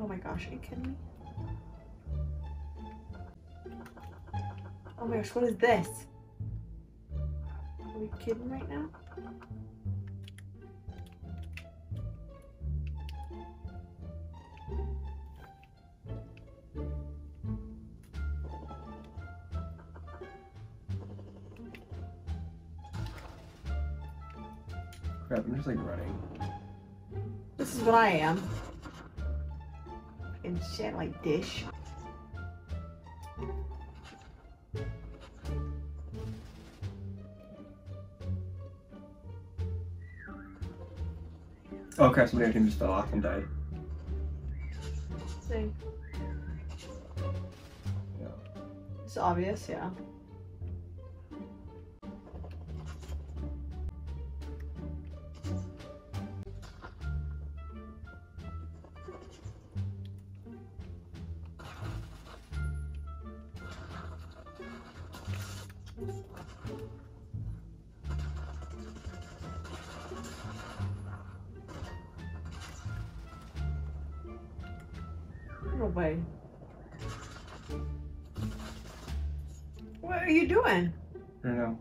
Oh my gosh, are you kidding me? Oh my gosh, what is this? Are we kidding right now? Crap, I'm just like running. This is what I am. In shit like dish. Oh crap, somebody I think just fell off and died. See, Yeah. it's obvious, yeah. No way. What are you doing? I don't know.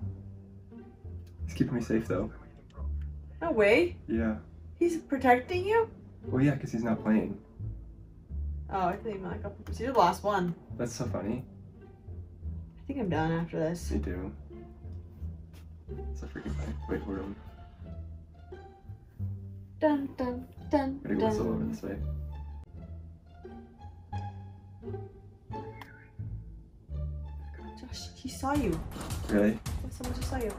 He's keeping me safe though. No way. Yeah. He's protecting you? Well, yeah, because he's not playing. Oh, I think like you're the last one. That's so funny. I think I'm done after this. You do. It's a freaking funny. Wait, we're on. Dun dun dun Gotta go whistle over dun. this way. Josh, he saw you. Really? Someone just saw you.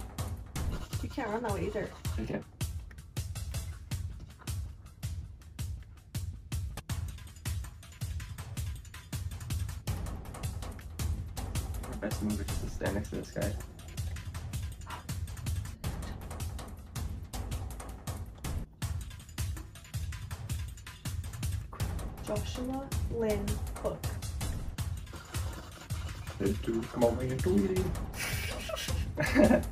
You can't run that way either. I can't. Best move is just to stand next to this guy. Joshua Lynn Cook. Let's do. Come on, man, do it.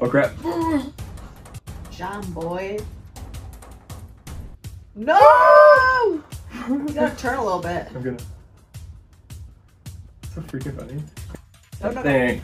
oh crap! John Boy. No! You gotta turn a little bit. I'm gonna. So freaking funny. No, no, no. Dang.